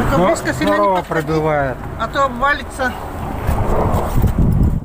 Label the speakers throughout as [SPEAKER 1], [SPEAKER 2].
[SPEAKER 1] Только близко сильно не подходи,
[SPEAKER 2] прибывает.
[SPEAKER 1] а то обвалится.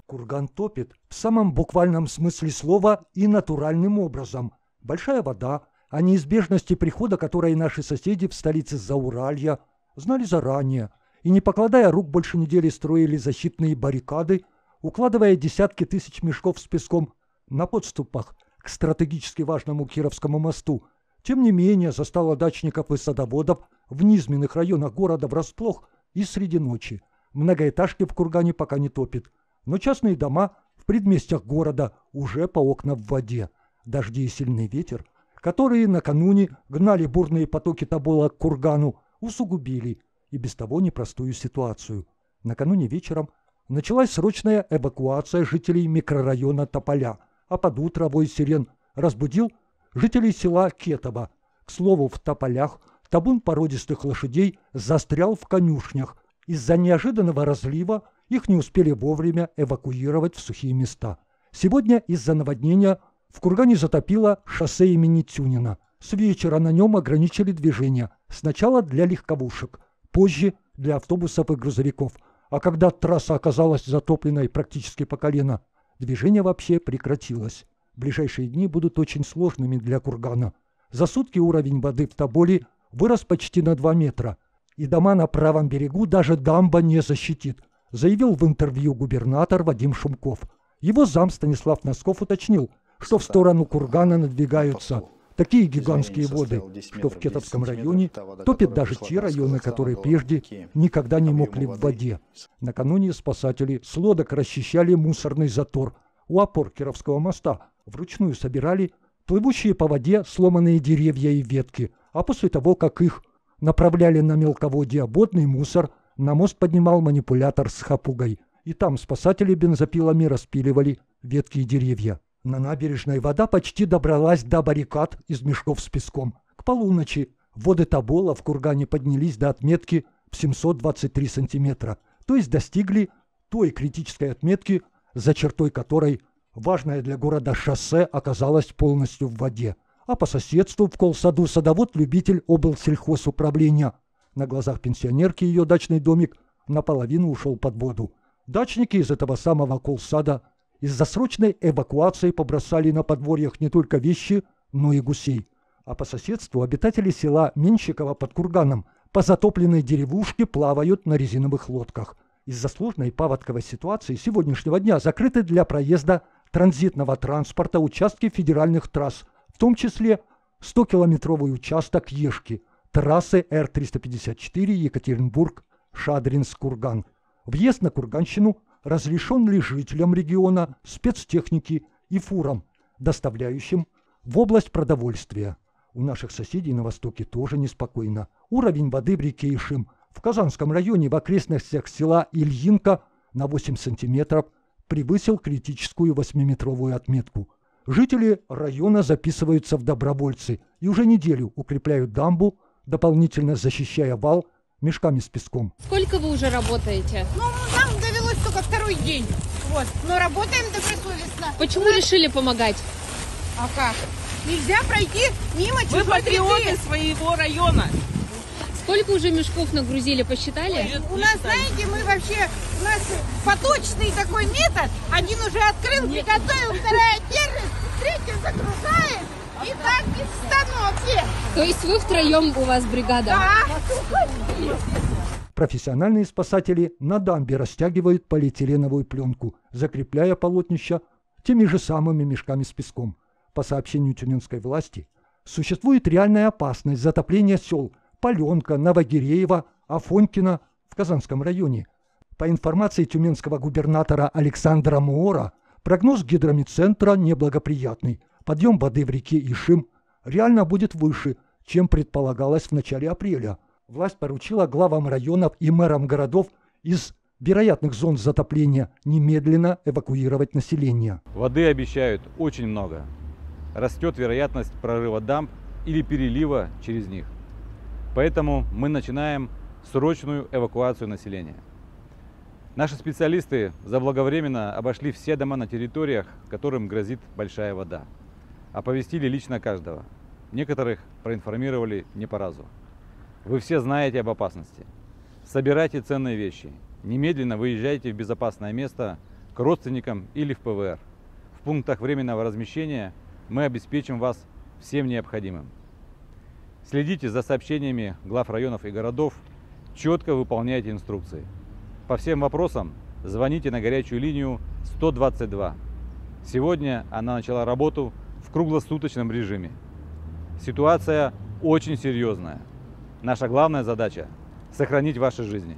[SPEAKER 3] Курган топит в самом буквальном смысле слова и натуральным образом. Большая вода, о неизбежности прихода которой наши соседи в столице Зауралья знали заранее и, не покладая рук, больше недели строили защитные баррикады, укладывая десятки тысяч мешков с песком на подступах к стратегически важному Кировскому мосту. Тем не менее, застала дачников и садоводов в низменных районах города врасплох и среди ночи. Многоэтажки в Кургане пока не топит, но частные дома в предместьях города уже по окна в воде. Дожди и сильный ветер, которые накануне гнали бурные потоки Тобола к Кургану, усугубили и без того непростую ситуацию. Накануне вечером началась срочная эвакуация жителей микрорайона Тополя, а под утро вой сирен разбудил жителей села Кетово. К слову, в Тополях табун породистых лошадей застрял в конюшнях. Из-за неожиданного разлива их не успели вовремя эвакуировать в сухие места. Сегодня из-за наводнения в Кургане затопило шоссе имени Тюнина. С вечера на нем ограничили движение. Сначала для легковушек, позже для автобусов и грузовиков. А когда трасса оказалась затопленной практически по колено, движение вообще прекратилось. Ближайшие дни будут очень сложными для Кургана. За сутки уровень воды в Тоболе вырос почти на 2 метра. И дома на правом берегу даже дамба не защитит, заявил в интервью губернатор Вадим Шумков. Его зам Станислав Носков уточнил, что в сторону Кургана надвигаются такие гигантские воды, что в Кетовском районе топят даже те районы, которые прежде никогда не мокли в воде. Накануне спасатели с лодок расчищали мусорный затор у опор Кировского моста, вручную собирали плывущие по воде сломанные деревья и ветки, а после того, как их направляли на мелководье водный мусор, на мост поднимал манипулятор с хапугой, и там спасатели бензопилами распиливали ветки и деревья. На набережной вода почти добралась до баррикад из мешков с песком. К полуночи воды Тобола в кургане поднялись до отметки в 723 сантиметра, то есть достигли той критической отметки, за чертой которой важное для города шоссе оказалось полностью в воде. А по соседству в колсаду садовод-любитель облсельхозуправления. На глазах пенсионерки ее дачный домик наполовину ушел под воду. Дачники из этого самого колсада из-за срочной эвакуации побросали на подворьях не только вещи, но и гусей. А по соседству обитатели села Менщикова под Курганом по затопленной деревушке плавают на резиновых лодках. Из-за сложной паводковой ситуации сегодняшнего дня закрыты для проезда транзитного транспорта участки федеральных трасс, в том числе 100-километровый участок Ешки, трассы Р-354 Екатеринбург-Шадринск-Курган. Въезд на Курганщину разрешен ли жителям региона, спецтехники и фурам, доставляющим в область продовольствия. У наших соседей на востоке тоже неспокойно. Уровень воды в реке Ишим в Казанском районе в окрестностях села Ильинка на 8 сантиметров превысил критическую 8-метровую отметку. Жители района записываются в добровольцы и уже неделю укрепляют дамбу, дополнительно защищая вал мешками с песком.
[SPEAKER 4] Сколько вы уже работаете?
[SPEAKER 5] Ну, нам довелось только второй день. Вот. Но работаем добросовестно.
[SPEAKER 4] Почему решили помогать?
[SPEAKER 5] А как? Нельзя пройти мимо
[SPEAKER 6] Вы
[SPEAKER 5] чужой
[SPEAKER 6] патриоты
[SPEAKER 5] беды.
[SPEAKER 6] своего района.
[SPEAKER 4] Сколько уже мешков нагрузили, посчитали?
[SPEAKER 5] У нас, знаете, мы вообще, у нас поточный такой метод. Один уже открыл, приготовил, вторая держит, третья загружает. И так без остановки.
[SPEAKER 4] То есть вы втроем у вас бригада?
[SPEAKER 5] Да.
[SPEAKER 3] Профессиональные спасатели на дамбе растягивают полиэтиленовую пленку, закрепляя полотнища теми же самыми мешками с песком. По сообщению тюменской власти, существует реальная опасность затопления сел Паленка, Новогиреево, Афонькино в Казанском районе. По информации тюменского губернатора Александра Моора, прогноз гидромедцентра неблагоприятный. Подъем воды в реке Ишим реально будет выше, чем предполагалось в начале апреля. Власть поручила главам районов и мэрам городов из вероятных зон затопления немедленно эвакуировать население.
[SPEAKER 7] Воды обещают очень много. Растет вероятность прорыва дамб или перелива через них. Поэтому мы начинаем срочную эвакуацию населения. Наши специалисты заблаговременно обошли все дома на территориях, которым грозит большая вода. Оповестили лично каждого. Некоторых проинформировали не по разу. Вы все знаете об опасности. Собирайте ценные вещи. Немедленно выезжайте в безопасное место к родственникам или в ПВР. В пунктах временного размещения мы обеспечим вас всем необходимым. Следите за сообщениями глав районов и городов, четко выполняйте инструкции. По всем вопросам звоните на горячую линию 122. Сегодня она начала работу в круглосуточном режиме. Ситуация очень серьезная. Наша главная задача – сохранить ваши жизни.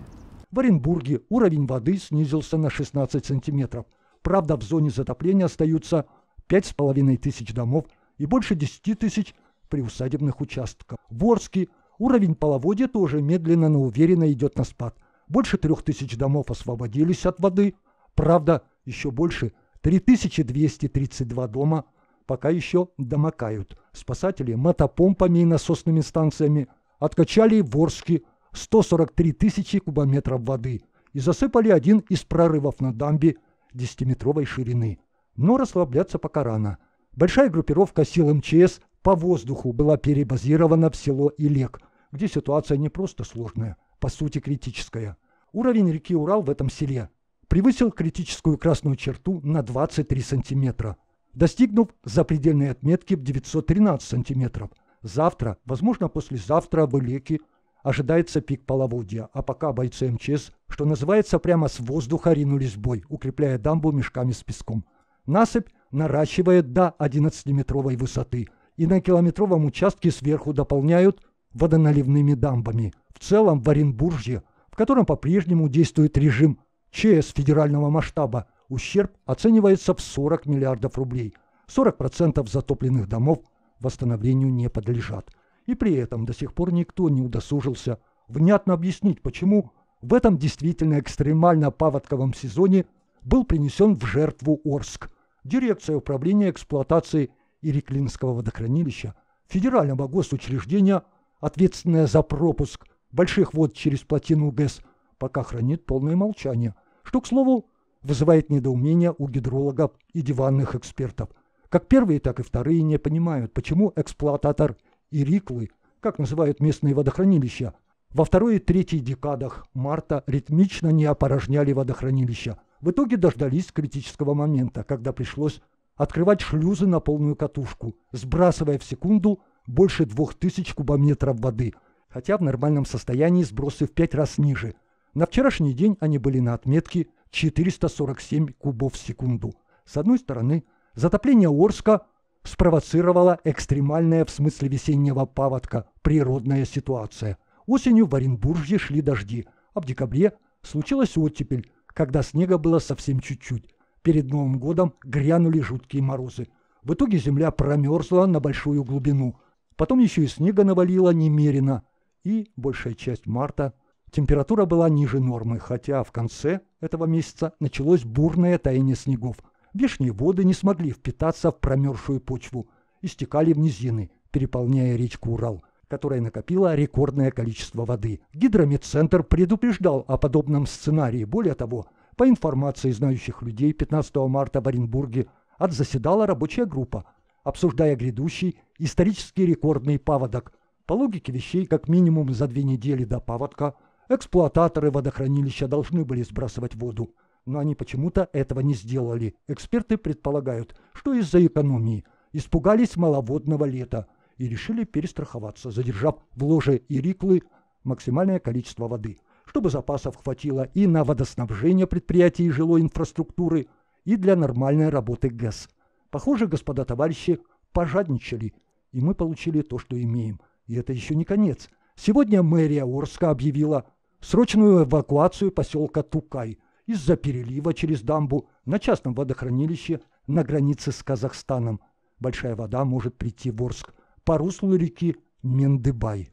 [SPEAKER 3] В Оренбурге уровень воды снизился на 16 сантиметров. Правда, в зоне затопления остаются 5,5 тысяч домов и больше 10 тысяч приусадебных участков. В Орске уровень половодья тоже медленно, но уверенно идет на спад. Больше 3 тысяч домов освободились от воды. Правда, еще больше 3232 дома пока еще домокают. Спасатели мотопомпами и насосными станциями откачали в Орске 143 тысячи кубометров воды и засыпали один из прорывов на дамбе 10-метровой ширины. Но расслабляться пока рано. Большая группировка сил МЧС по воздуху была перебазирована в село Илек, где ситуация не просто сложная, по сути критическая. Уровень реки Урал в этом селе превысил критическую красную черту на 23 сантиметра, достигнув запредельной отметки в 913 сантиметров. Завтра, возможно послезавтра в Илеке ожидается пик половодья, а пока бойцы МЧС, что называется, прямо с воздуха ринулись в бой, укрепляя дамбу мешками с песком. Насыпь наращивает до 11-метровой высоты и на километровом участке сверху дополняют водоналивными дамбами. В целом в Оренбуржье, в котором по-прежнему действует режим ЧС федерального масштаба, ущерб оценивается в 40 миллиардов рублей. 40% затопленных домов восстановлению не подлежат. И при этом до сих пор никто не удосужился внятно объяснить, почему в этом действительно экстремально паводковом сезоне был принесен в жертву Орск. Дирекция управления эксплуатацией Иреклинского водохранилища, федерального госучреждения, ответственная за пропуск больших вод через плотину ГЭС, пока хранит полное молчание, что, к слову, вызывает недоумение у гидрологов и диванных экспертов. Как первые, так и вторые не понимают, почему эксплуататор Ириклы, как называют местные водохранилища, во второй и третьей декадах марта ритмично не опорожняли водохранилища. В итоге дождались критического момента, когда пришлось открывать шлюзы на полную катушку, сбрасывая в секунду больше 2000 кубометров воды, хотя в нормальном состоянии сбросы в 5 раз ниже. На вчерашний день они были на отметке 447 кубов в секунду. С одной стороны, затопление Орска спровоцировало экстремальная в смысле весеннего паводка природная ситуация. Осенью в Оренбурге шли дожди, а в декабре случилась оттепель, когда снега было совсем чуть-чуть. Перед Новым годом грянули жуткие морозы. В итоге земля промерзла на большую глубину. Потом еще и снега навалило немерено. И большая часть марта температура была ниже нормы, хотя в конце этого месяца началось бурное таяние снегов. Вешние воды не смогли впитаться в промерзшую почву и стекали в низины, переполняя речку Урал, которая накопила рекордное количество воды. Гидрометцентр предупреждал о подобном сценарии. Более того, по информации знающих людей, 15 марта в Оренбурге отзаседала рабочая группа, обсуждая грядущий исторический рекордный паводок. По логике вещей, как минимум за две недели до паводка, эксплуататоры водохранилища должны были сбрасывать воду. Но они почему-то этого не сделали. Эксперты предполагают, что из-за экономии испугались маловодного лета и решили перестраховаться, задержав в ложе Ириклы максимальное количество воды, чтобы запасов хватило и на водоснабжение предприятий и жилой инфраструктуры, и для нормальной работы ГЭС. Похоже, господа товарищи пожадничали, и мы получили то, что имеем. И это еще не конец. Сегодня мэрия Орска объявила срочную эвакуацию поселка Тукай из-за перелива через дамбу на частном водохранилище на границе с Казахстаном. Большая вода может прийти в Орск по руслу реки Мендыбай.